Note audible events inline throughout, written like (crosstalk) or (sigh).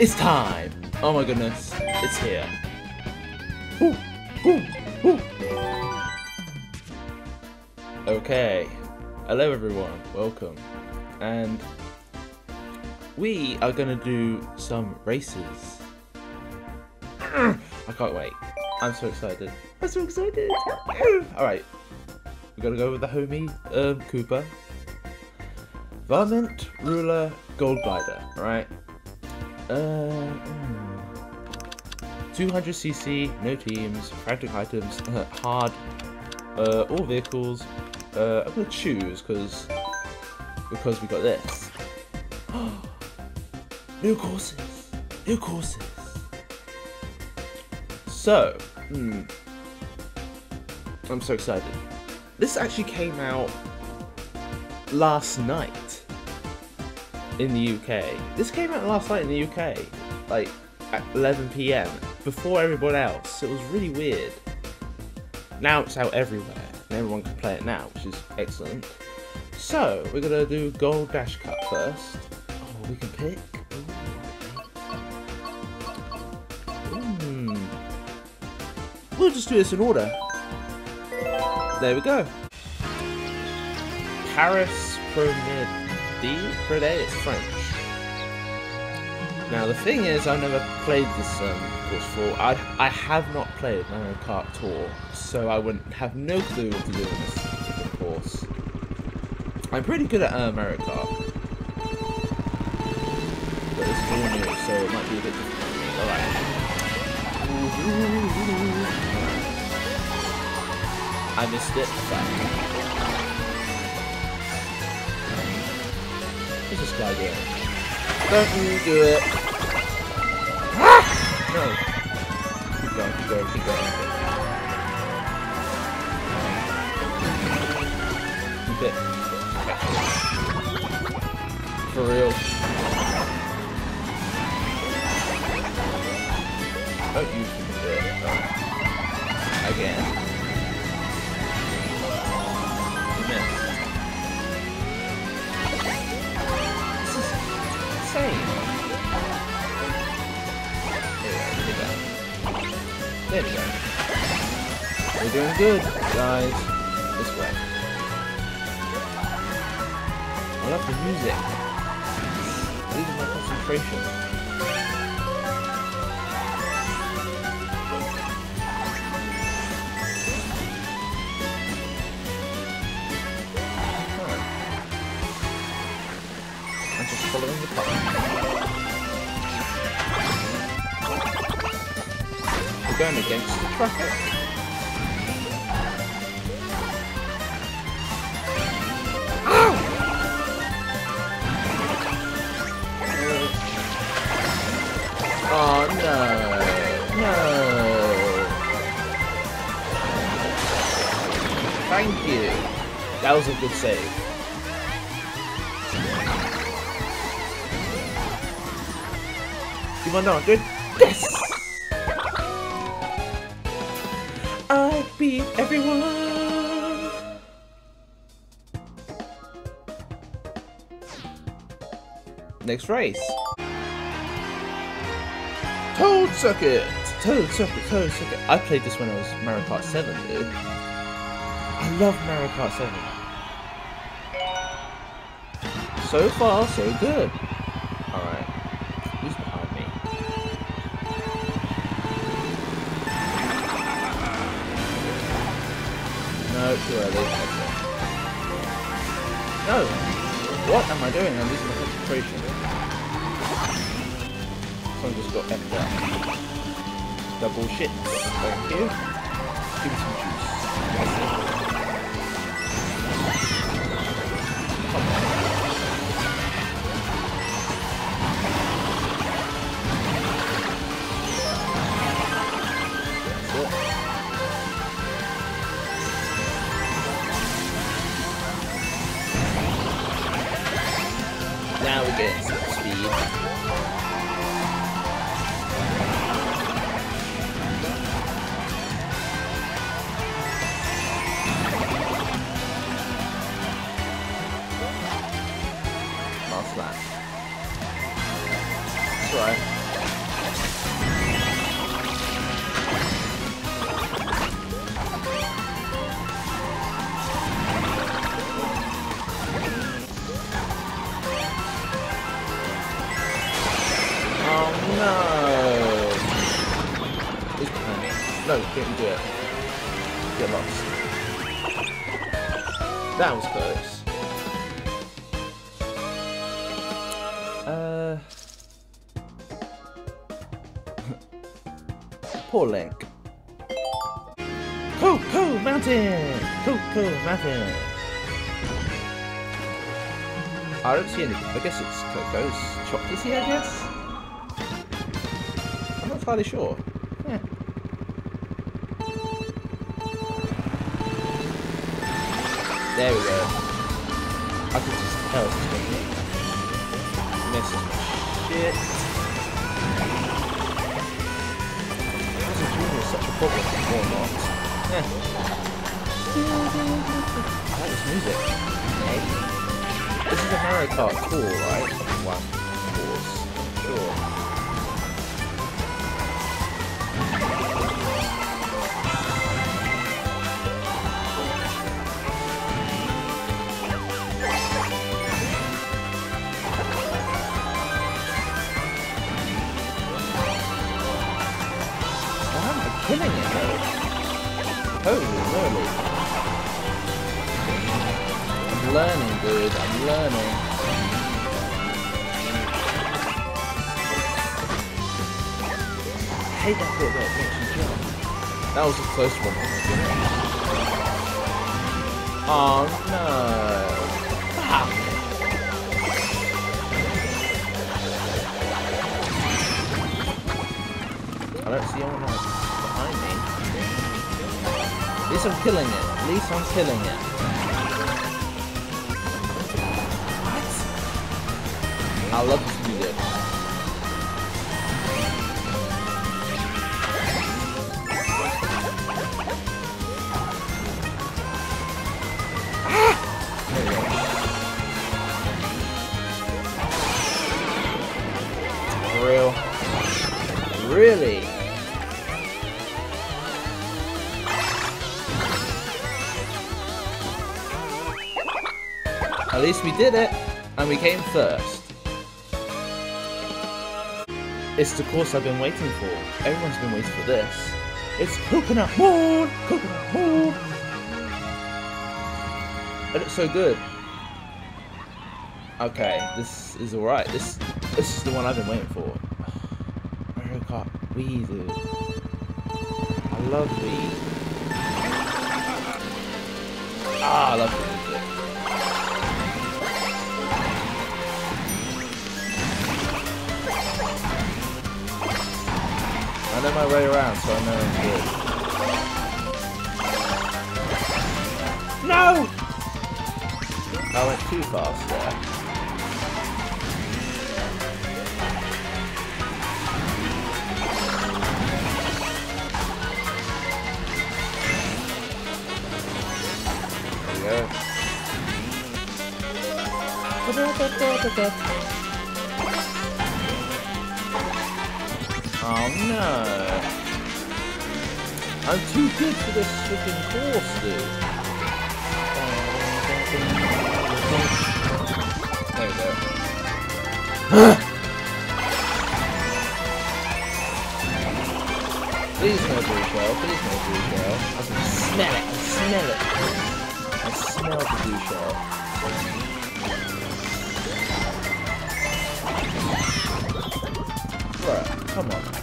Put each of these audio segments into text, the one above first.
It's time! Oh my goodness, it's here. Ooh, ooh, ooh. Okay, hello everyone, welcome. And we are gonna do some races. I can't wait. I'm so excited. I'm so excited. Alright, we're gonna go with the homie um, Cooper. Varmint, Ruler, Gold Glider, alright? Uh, 200cc, no teams, frantic items, (laughs) hard, uh, all vehicles. Uh, I'm gonna choose because because we got this. (gasps) new courses, new courses. So, hmm, I'm so excited. This actually came out last night in the UK. This came out last night in the UK, like at 11 p.m. before everyone else. It was really weird. Now it's out everywhere, and everyone can play it now, which is excellent. So we're gonna do Gold Dash Cup first. Oh, we can pick. Hmm. We'll just do this in order. There we go. Paris Premier Day, it's French. Now the thing is, I've never played this um, course before. I, I have not played Mario Kart Tour, so I wouldn't have no clue what to do in this course. I'm pretty good at uh, Mario Kart. But is all new, so it might be a bit difficult. Alright. I missed it, What's this guy doing? Don't you do it! No. Keep going, keep going, keep going. Keep it. For real. Don't use it. Again. There we go. We're doing good, guys. This way. I love the music. Losing my concentration. Going against the traffic. Oh! oh no, no. Thank you. That was a good save. Come on, dude. Yes! Everyone! Next race. Toad Circuit! Toad Circuit, Toad Circuit. I played this when I was Mario Kart 7, dude. I love Mario Kart 7. So far, so good. Early. No! What am I doing? I'm losing my concentration. Someone just got F'd up. Double shit. Thank you. Give me some juice. No, didn't do it. Get lost. That was close. Uh... (laughs) Poor Link. Choco Mountain! Choco Mountain! I don't see any. I guess it's Coco's chocolatey, I guess? I'm not entirely sure. Yeah. There we go. I can just tell it's shit. This is such a problem, or not. Yeah. I like this music. This is a Mario Kart cool, right? Wow. Holy moly. I'm learning, dude. I'm learning. I hate that bit that makes you jump. That was a close one. Oh no. Fuck. I don't see anyone else. At least I'm killing it. At least I'm killing it. What? I love this music. Ah! real? Really? At least we did it, and we came first. It's the course I've been waiting for. Everyone's been waiting for this. It's Coconut Mall! Coconut Mall! It looks so good. Okay, this is alright. This this is the one I've been waiting for. Mario Kart Wii, dude. I love Wii. Ah, I love Wii. I know my way around, so I know I'm good. No! I went too fast there. There we go. Oh no. I'm too good for this freaking course, dude. There we go. Please no blue shell, please no blue shell. I can smell it, I smell it. I smell the blue shell. Come on.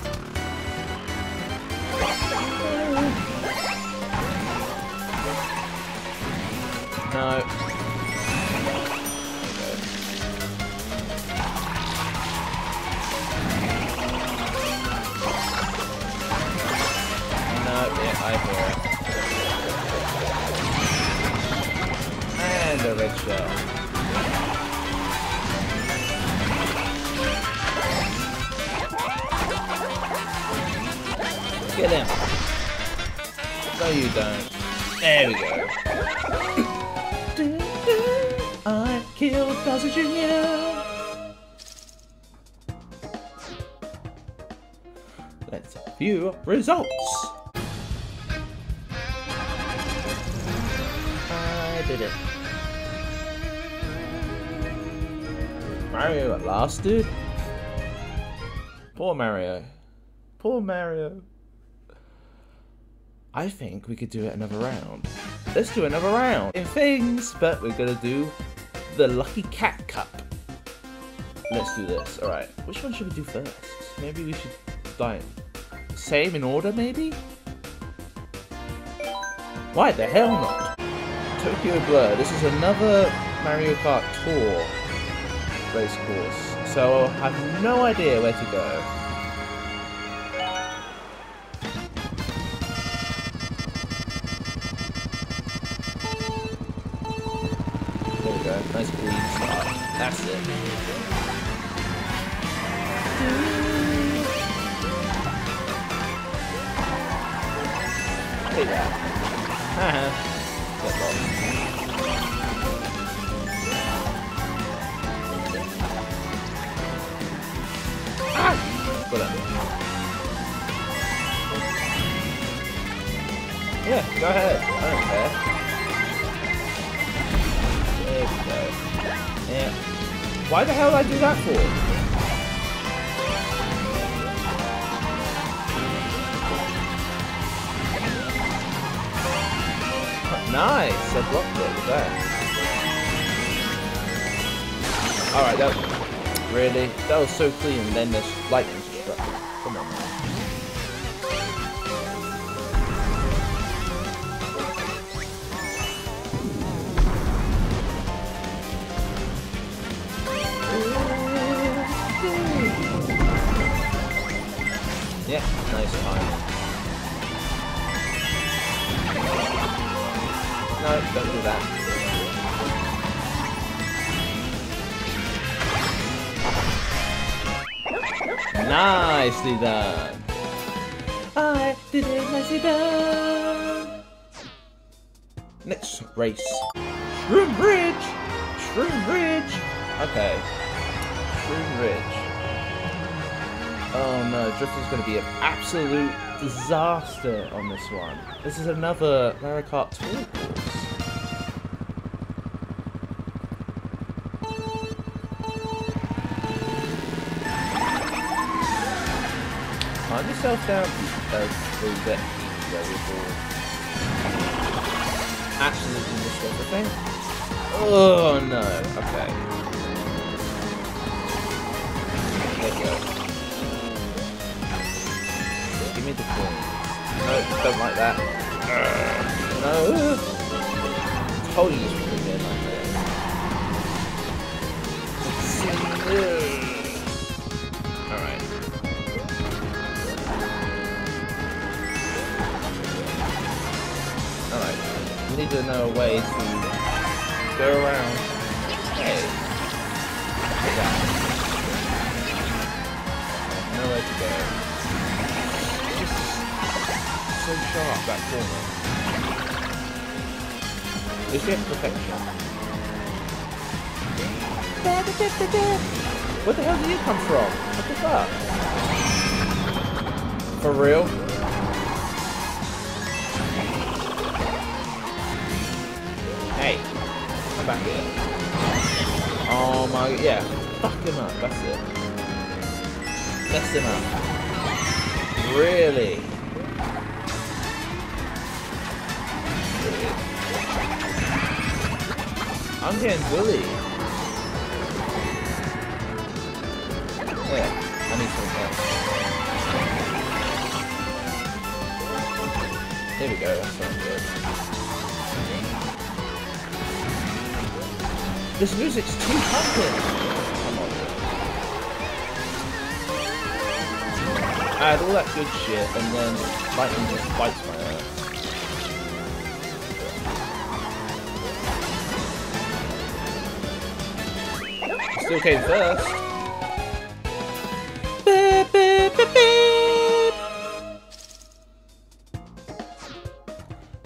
Hear. And a red shell. Get him. No, you don't. There we go. I killed Bowser Jr. Let's view results. Mario at last, dude. Poor Mario. Poor Mario. I think we could do it another round. Let's do another round in things, but we're gonna do the Lucky Cat Cup. Let's do this. Alright, which one should we do first? Maybe we should like same in order maybe? Why the hell not? Tokyo Blur. This is another Mario Kart Tour race course. So I have no idea where to go. There we go. Nice green start. That's it. There (laughs) Yeah, go ahead. I don't care. There we go. Yeah. Why the hell did I do that for? Nice! I blocked it with that. Alright, that was... Really? That was so clean, and then there's lightning No, don't do that. Nicely done. I did it nicely done. Next race. Shroom Ridge. Shroom Ridge. Okay. Shroom Ridge. Oh no, drifting's going to be an absolute disaster on this one. This is another Mario Kart 2. Calm yourself down, uh, Rosette variable. Absolutely missed everything. Oh no, okay. There. Give me the coin. No, don't like that. No. This be a nightmare. Need to know a way to go around. Hey. That. Nowhere to go. Just so sharp that corner. It's just perfection. Where the hell did you come from? What the fuck? For real? Back here. Oh my, yeah. Fuck him up, that's it. Mess him up. Really? I'm getting bullied. Yeah, I need some help. There we go, that sounds good. This music's too pumping! Had all that good shit, and then lightning just bites my ass. Still came first. Beep, beep, beep.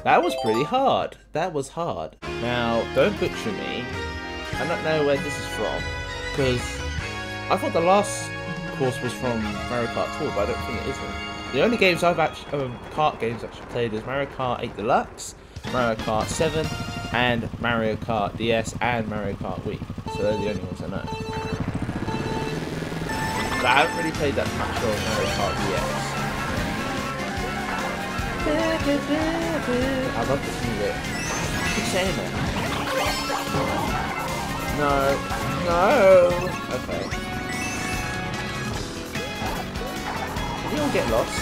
That was pretty hard. That was hard. Now, don't butcher me. I don't know where this is from, because I thought the last course was from Mario Kart Tour, but I don't think it is. One. The only games I've actually, um, kart games actually played is Mario Kart 8 Deluxe, Mario Kart 7, and Mario Kart DS and Mario Kart Wii. So they're the only ones I know. But I haven't really played that much of Mario Kart DX. I love this music. Keep saying it. No. No. Okay. Did you all get lost?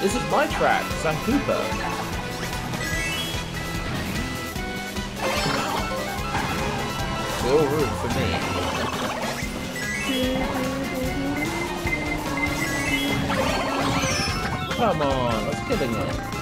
This is my track, Cooper. Still room for me. Come on, let's get in it.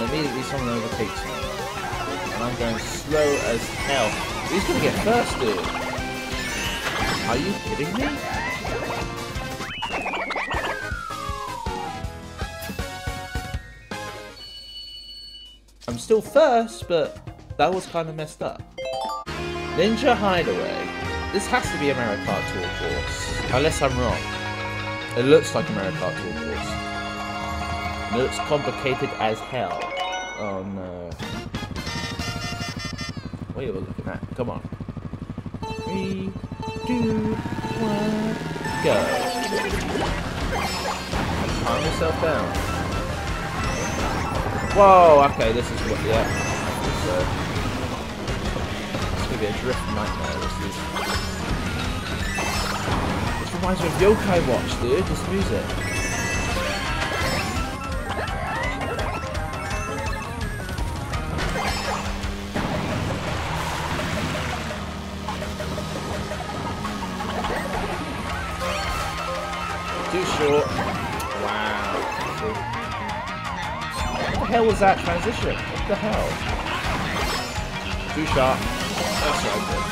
And immediately someone overtakes me. And I'm going slow as hell. He's gonna get first, dude. Are you kidding me? I'm still first, but that was kind of messed up. Ninja Hideaway. This has to be a Mario Kart Tour course, unless I'm wrong. It looks like a Mario Kart Tour looks complicated as hell. Oh no. What are you looking at? Come on. Three, two, one, go. Calm yourself down. Whoa, okay, this is what, yeah. It's gonna be a drift nightmare, this is This reminds me of Yokai Watch, dude, this music. Was that transition? What the hell? Too sharp. That's right, good.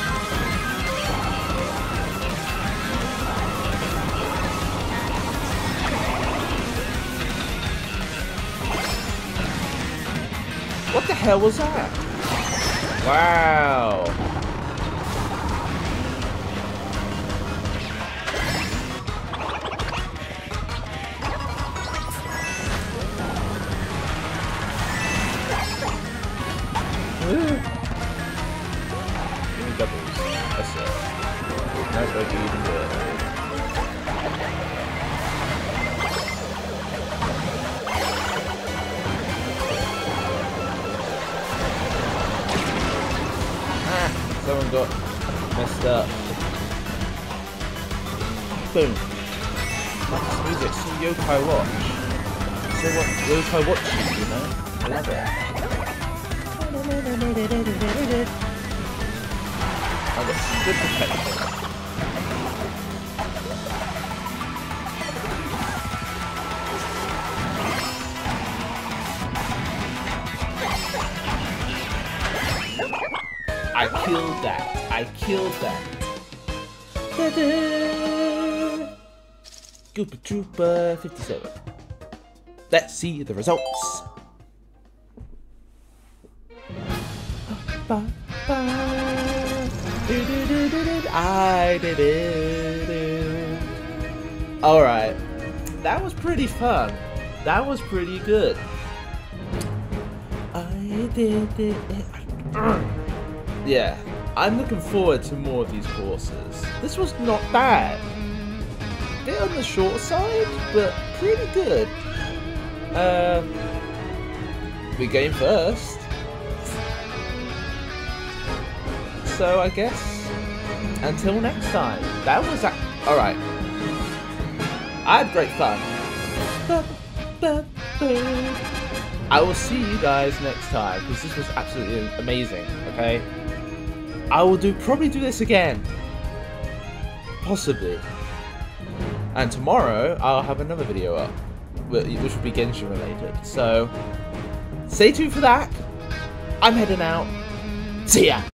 What the hell was that? Wow. Got messed up. Boom. That's music, so Yokai Watch. So what Yokai Watch you know? I love it. I got good protection. I killed that. I killed that. Koopa Troopa 57. Let's see the results. I did it. Alright. That was pretty fun. That was pretty good. I did it yeah, I'm looking forward to more of these courses. This was not bad. Bit on the short side, but pretty good. Uh, we game first. So I guess until next time. That was alright. I had great fun. I will see you guys next time because this was absolutely amazing. Okay. I will do probably do this again. Possibly. And tomorrow, I'll have another video up, which will be Genshin related. So, stay tuned for that. I'm heading out. See ya!